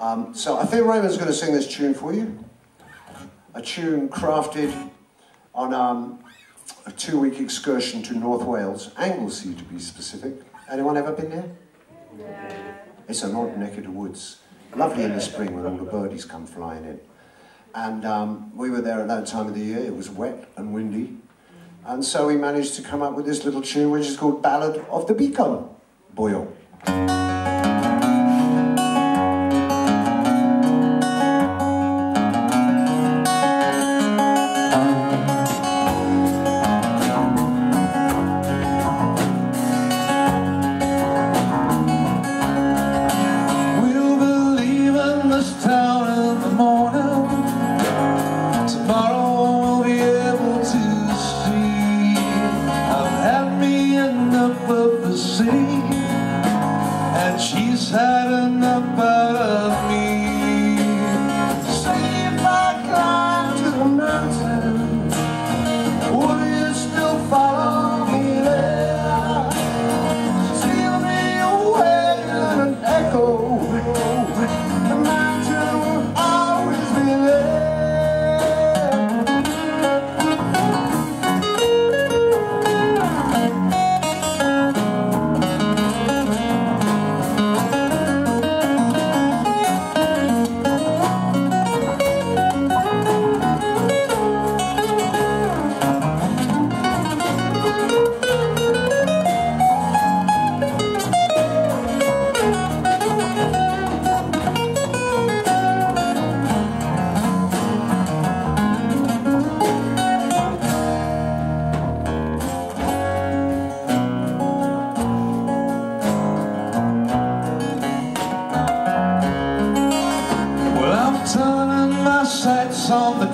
Um, so I think Raymond's going to sing this tune for you. A tune crafted on um, a two-week excursion to North Wales, Anglesey to be specific. Anyone ever been there? Yeah. It's an odd neck of the woods. Lovely in the spring when all the birdies come flying in. And um, we were there at that time of the year. It was wet and windy. And so we managed to come up with this little tune which is called Ballad of the Beacon Boyle. On the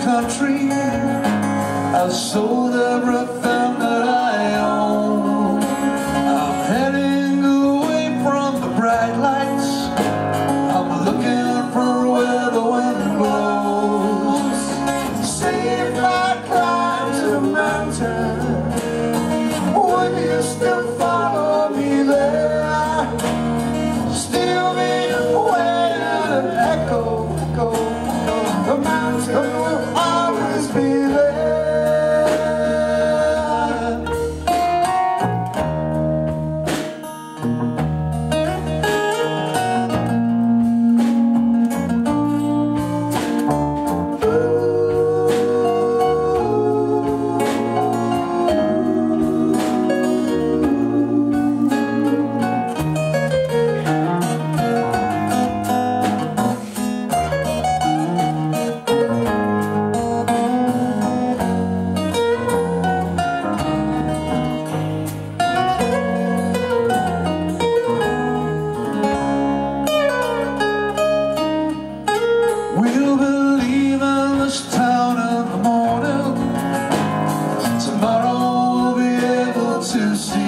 country I sold everything feel to see.